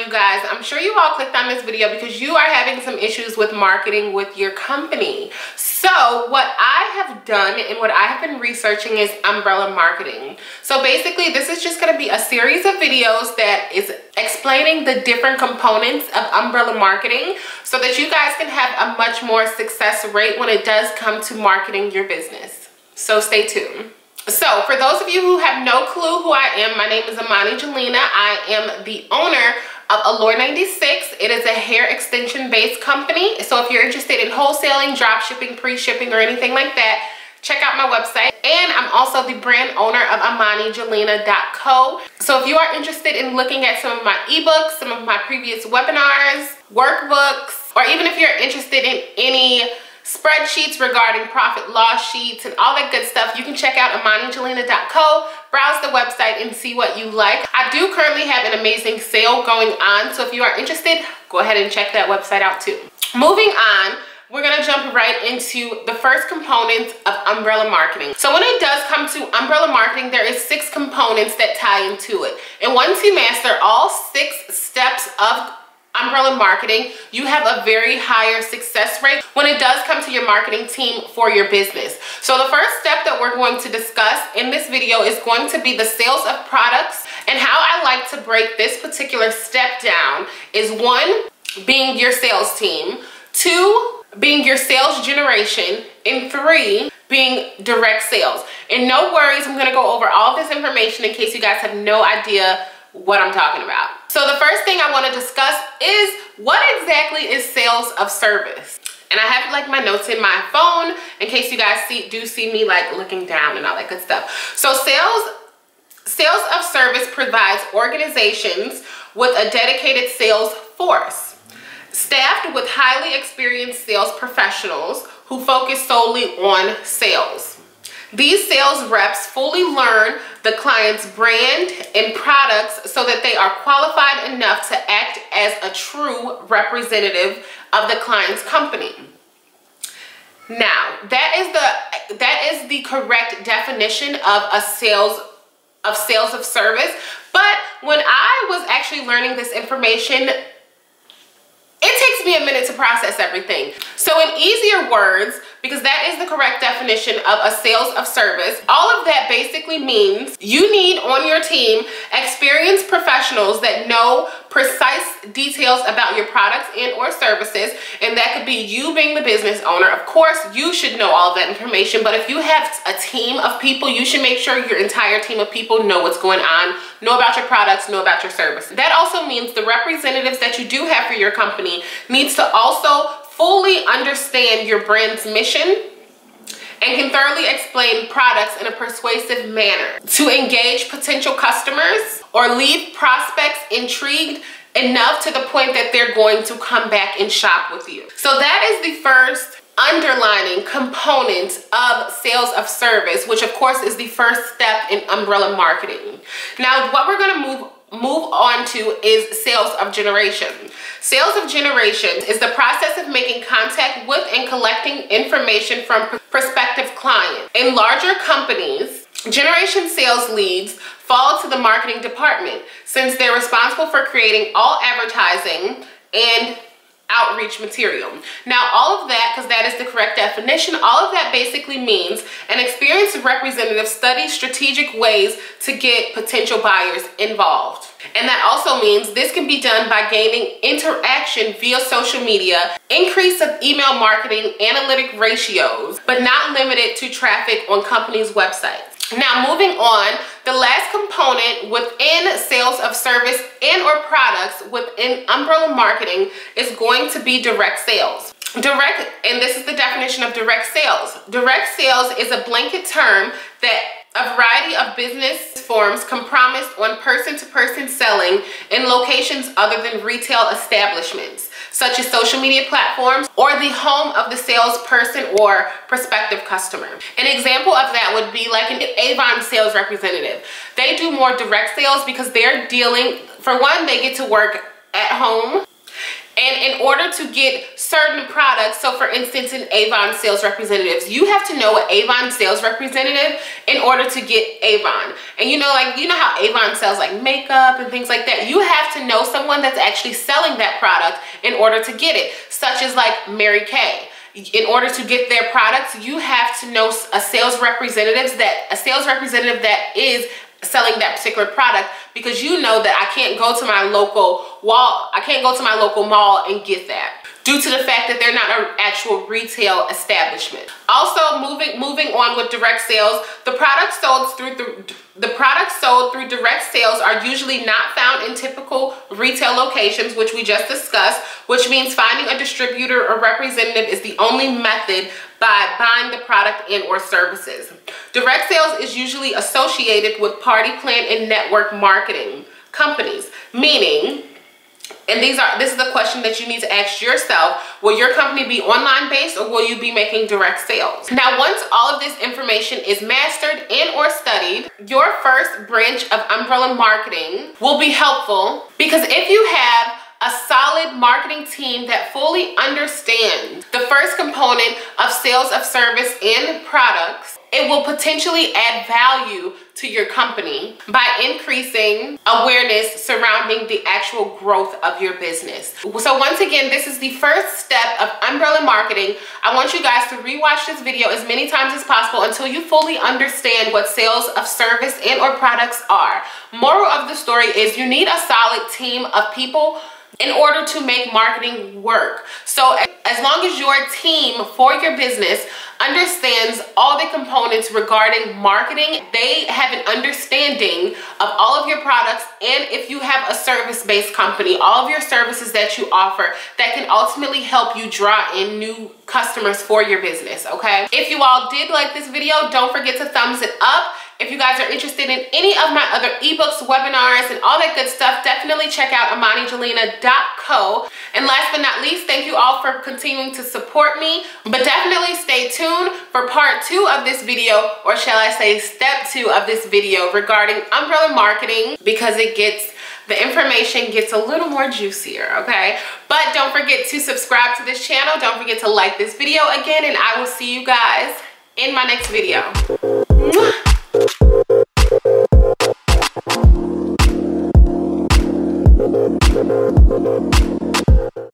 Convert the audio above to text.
you guys, I'm sure you all clicked on this video because you are having some issues with marketing with your company. So what I have done and what I have been researching is umbrella marketing. So basically this is just gonna be a series of videos that is explaining the different components of umbrella marketing so that you guys can have a much more success rate when it does come to marketing your business. So stay tuned. So for those of you who have no clue who I am, my name is Imani Jelena. I am the owner of Allure 96. It is a hair extension based company. So if you're interested in wholesaling, drop shipping, pre-shipping, or anything like that, check out my website. And I'm also the brand owner of ImaniJelena.co. So if you are interested in looking at some of my ebooks, some of my previous webinars, workbooks, or even if you're interested in any spreadsheets regarding profit loss sheets and all that good stuff, you can check out ImaniJelena.co, browse the website and see what you like. I do currently have an amazing sale going on, so if you are interested, go ahead and check that website out too. Moving on, we're gonna jump right into the first component of umbrella marketing. So when it does come to umbrella marketing, there is six components that tie into it. And once you master all six steps of umbrella marketing, you have a very higher success rate when it does come to your marketing team for your business. So the first step that we're going to discuss in this video is going to be the sales of products and how I like to break this particular step down is one, being your sales team, two, being your sales generation, and three, being direct sales. And no worries, I'm gonna go over all this information in case you guys have no idea what I'm talking about. So the first thing I want to discuss is what exactly is sales of service? And I have like my notes in my phone in case you guys see do see me like looking down and all that good stuff. So sales sales of service provides organizations with a dedicated sales force staffed with highly experienced sales professionals who focus solely on sales. These sales reps fully learn the client's brand and products so that they are qualified enough to act as a true representative of the client's company. Now, that is the that is the correct definition of a sales of sales of service. But when I was actually learning this information, it takes me a minute to process everything. So in easier words, because that is the correct definition of a sales of service, all of that basically means you need on your team experienced professionals that know precise details about your products and or services and that could be you being the business owner. Of course you should know all that information but if you have a team of people you should make sure your entire team of people know what's going on know about your products know about your service. That also means the representatives that you do have for your company needs to also fully understand your brand's mission and can thoroughly explain products in a persuasive manner to engage potential customers or leave prospects intrigued enough to the point that they're going to come back and shop with you. So that is the first underlining component of sales of service, which of course is the first step in umbrella marketing. Now, what we're gonna move move on to is sales of generation. Sales of generation is the process of making contact with and collecting information from prospective clients. In larger companies, generation sales leads fall to the marketing department since they're responsible for creating all advertising and outreach material. Now all of that, because that is the correct definition, all of that basically means an experienced representative studies strategic ways to get potential buyers involved. And that also means this can be done by gaining interaction via social media, increase of email marketing analytic ratios, but not limited to traffic on companies' websites. Now moving on, the last component within sales of service and or products within umbrella marketing is going to be direct sales. Direct, and this is the definition of direct sales. Direct sales is a blanket term that a variety of business forms compromised on person-to-person -person selling in locations other than retail establishments, such as social media platforms or the home of the salesperson or prospective customer. An example of that would be like an Avon sales representative. They do more direct sales because they're dealing, for one, they get to work at home and in order to get certain products. So for instance, in Avon sales representatives, you have to know an Avon sales representative in order to get Avon. And you know, like, you know how Avon sells like makeup and things like that. You have to know someone that's actually selling that product in order to get it, such as like Mary Kay in order to get their products you have to know a sales representative that a sales representative that is selling that particular product because you know that I can't go to my local wall I can't go to my local mall and get that due to the fact that they're not an actual retail establishment. Also, moving moving on with direct sales, the products sold through the, the products sold through direct sales are usually not found in typical retail locations, which we just discussed, which means finding a distributor or representative is the only method by buying the product and or services. Direct sales is usually associated with party plan and network marketing companies, meaning and these are this is the question that you need to ask yourself. Will your company be online based or will you be making direct sales? Now once all of this information is mastered and or studied your first branch of umbrella marketing will be helpful because if you have a solid marketing team that fully understands the first component of sales of service and products it will potentially add value to your company by increasing awareness surrounding the actual growth of your business. So once again, this is the first step of umbrella marketing. I want you guys to rewatch this video as many times as possible until you fully understand what sales of service and or products are. Moral of the story is you need a solid team of people in order to make marketing work. So as long as your team for your business understands all the components regarding marketing, they have an understanding of all of your products and if you have a service-based company, all of your services that you offer that can ultimately help you draw in new customers for your business, okay? If you all did like this video, don't forget to thumbs it up. If you guys are interested in any of my other ebooks, webinars, and all that good stuff, definitely check out imanijelena.co. And last but not least, thank you all for continuing to support me. But definitely stay tuned for part two of this video, or shall I say step two of this video regarding umbrella marketing because it gets the information gets a little more juicier, okay? But don't forget to subscribe to this channel. Don't forget to like this video again, and I will see you guys in my next video.